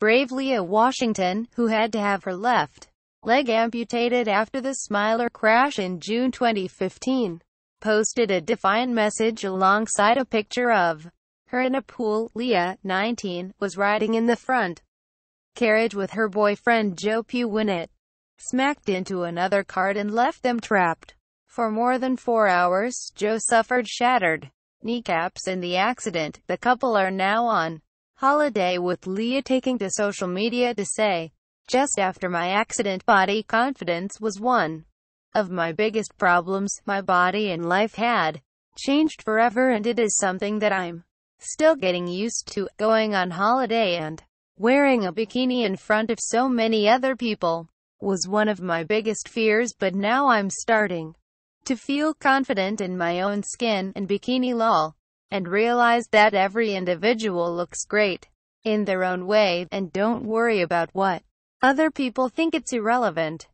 Brave Leah Washington, who had to have her left leg amputated after the Smiler crash in June 2015, posted a defiant message alongside a picture of her in a pool. Leah, 19, was riding in the front carriage with her boyfriend Joe Pugh when it smacked into another cart and left them trapped. For more than four hours, Joe suffered shattered kneecaps in the accident. The couple are now on holiday with Leah taking to social media to say, just after my accident body confidence was one of my biggest problems. My body and life had changed forever and it is something that I'm still getting used to. Going on holiday and wearing a bikini in front of so many other people was one of my biggest fears but now I'm starting to feel confident in my own skin and bikini lol and realize that every individual looks great in their own way, and don't worry about what other people think it's irrelevant.